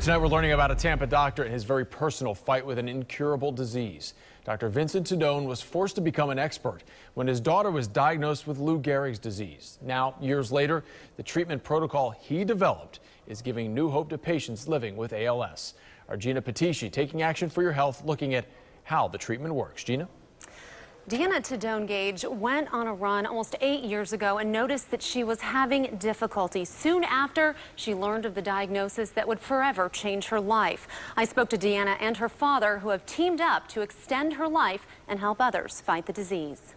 Tonight we're learning about a Tampa doctor and his very personal fight with an incurable disease. Dr. Vincent Tedone was forced to become an expert when his daughter was diagnosed with Lou Gehrig's disease. Now, years later, the treatment protocol he developed is giving new hope to patients living with ALS. Our Gina Patishi taking action for your health, looking at how the treatment works. Gina? Deanna Tedone Gage went on a run almost eight years ago and noticed that she was having difficulty. Soon after, she learned of the diagnosis that would forever change her life. I spoke to Deanna and her father, who have teamed up to extend her life and help others fight the disease.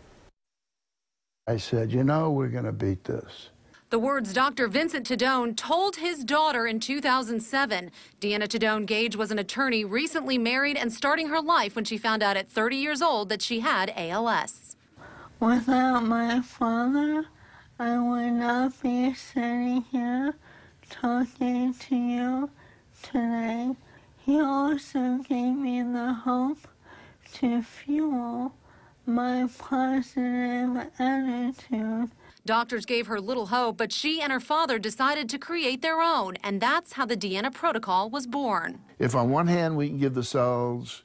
I said, you know, we're going to beat this. The words Dr. Vincent Tedone told his daughter in 2007. Deanna Tedone Gage was an attorney, recently married and starting her life when she found out at 30 years old that she had ALS. Without my father, I would not be sitting here talking to you today. He also gave me the hope to fuel my positive attitude Doctors gave her little hope, but she and her father decided to create their own, and that's how the Deanna Protocol was born. If on one hand we can give the cells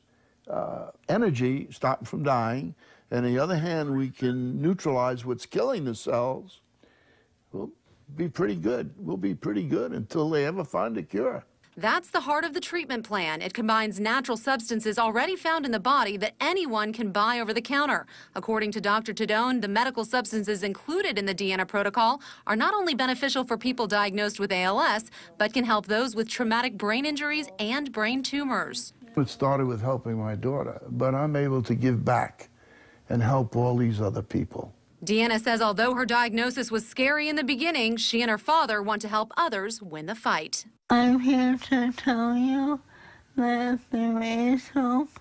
uh, energy, stop them from dying, and on the other hand we can neutralize what's killing the cells, we'll be pretty good. We'll be pretty good until they ever find a cure. That's the heart of the treatment plan. It combines natural substances already found in the body that anyone can buy over the counter. According to Dr. Tedone, the medical substances included in the Deanna protocol are not only beneficial for people diagnosed with ALS, but can help those with traumatic brain injuries and brain tumors. It started with helping my daughter, but I'm able to give back and help all these other people. Deanna says although her diagnosis was scary in the beginning, she and her father want to help others win the fight. I'm here to tell you that there is hope.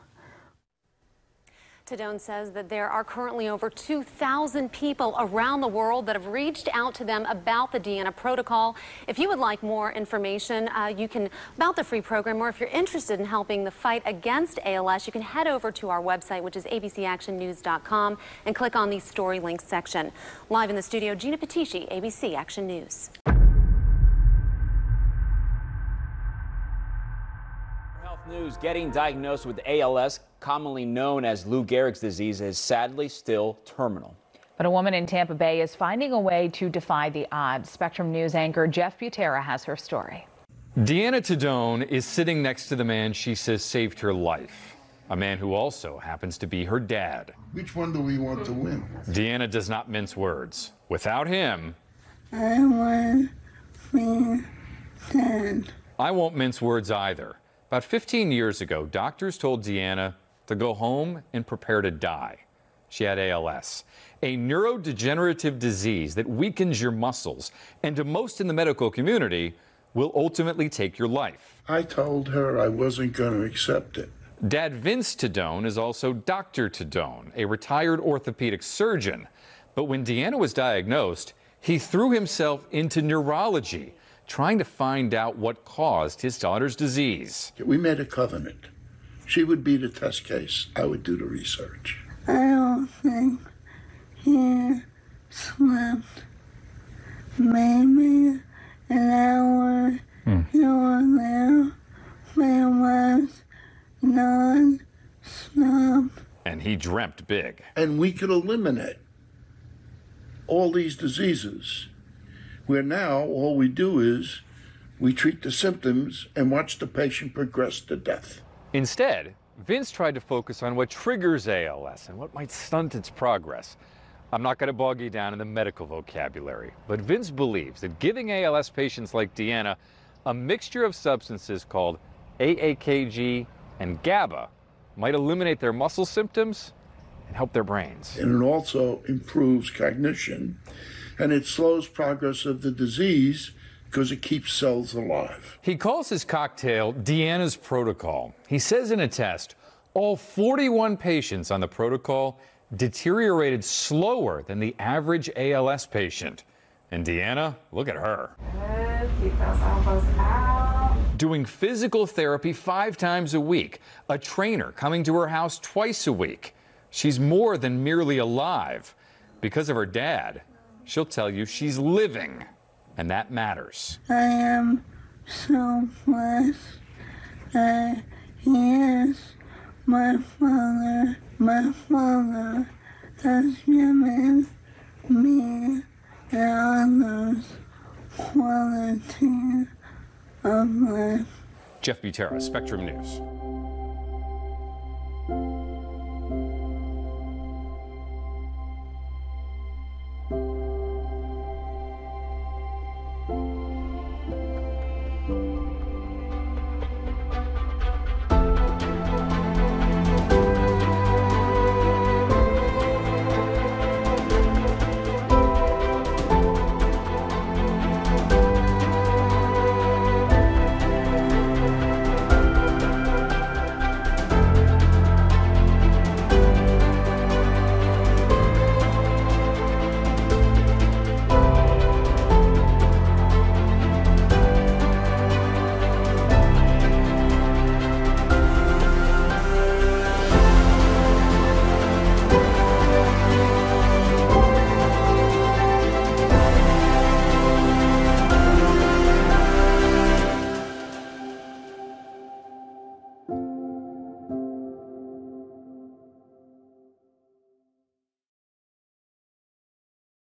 Tedone says that there are currently over 2,000 people around the world that have reached out to them about the Deanna protocol. If you would like more information, uh, you can about the free program, or if you're interested in helping the fight against ALS, you can head over to our website, which is abcactionnews.com, and click on the story links section. Live in the studio, Gina Patishi, ABC Action News. News getting diagnosed with ALS, commonly known as Lou Gehrig's disease, is sadly still terminal. But a woman in Tampa Bay is finding a way to defy the odds. Spectrum News anchor Jeff Butera has her story. Deanna Tedone is sitting next to the man she says saved her life. A man who also happens to be her dad. Which one do we want to win? Deanna does not mince words. Without him, I want be dead. I won't mince words either. About 15 years ago, doctors told Deanna to go home and prepare to die. She had ALS, a neurodegenerative disease that weakens your muscles and to most in the medical community will ultimately take your life. I told her I wasn't going to accept it. Dad Vince Tedone is also Dr. Tedone, a retired orthopedic surgeon. But when Deanna was diagnosed, he threw himself into neurology trying to find out what caused his daughter's disease. We made a covenant. She would be the test case. I would do the research. I don't think he slept. Maybe an hour hmm. here or there. There was non-stop. And he dreamt big. And we could eliminate all these diseases where now all we do is we treat the symptoms and watch the patient progress to death. Instead, Vince tried to focus on what triggers ALS and what might stunt its progress. I'm not going to bog you down in the medical vocabulary, but Vince believes that giving ALS patients like Deanna a mixture of substances called AAKG and GABA might eliminate their muscle symptoms and help their brains. And it also improves cognition and it slows progress of the disease because it keeps cells alive. He calls his cocktail Deanna's Protocol. He says in a test, all 41 patients on the protocol deteriorated slower than the average ALS patient. And Deanna, look at her. Doing physical therapy five times a week, a trainer coming to her house twice a week. She's more than merely alive because of her dad. She'll tell you she's living, and that matters. I am so blessed. that he is my father, my father has given me and others quality of life. Jeff Butera, Spectrum News.